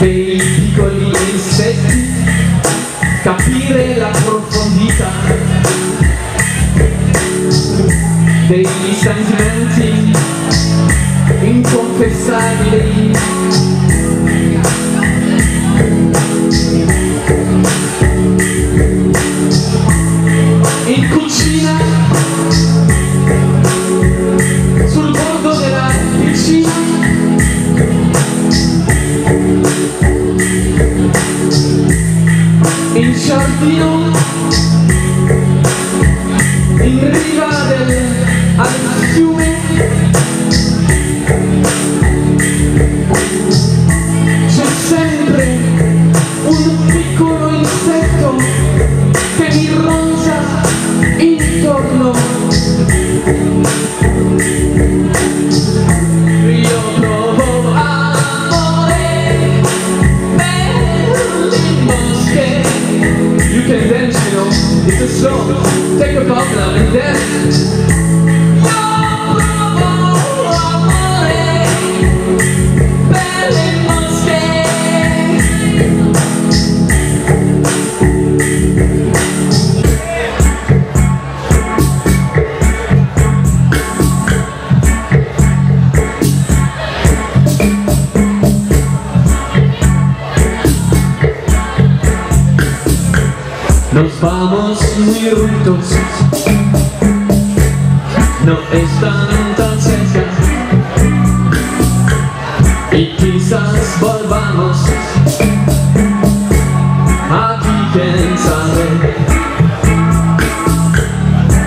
dei piccoli insetti capire la profondità dei sentimenti inconfessabili for Buffalo. Nos vamos muy juntos, no están tan cerca y quizás volvamos. Aquí quién sabe.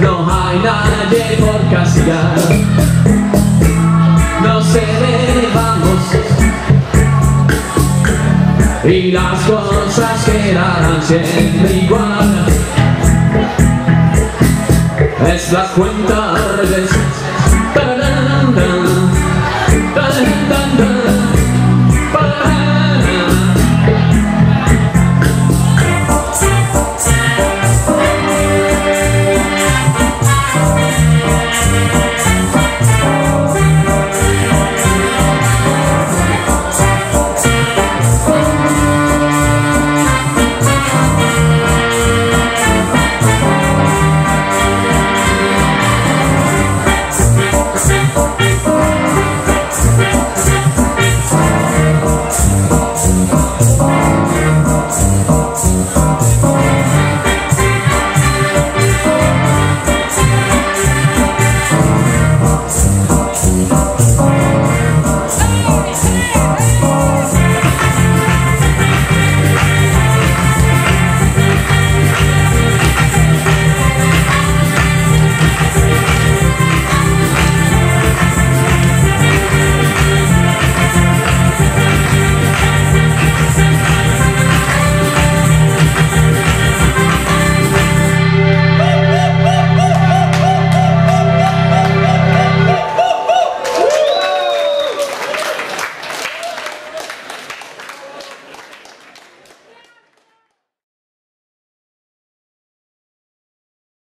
No hay nadie por castigar, y las cosas quedarán siempre igual. Es la cuenta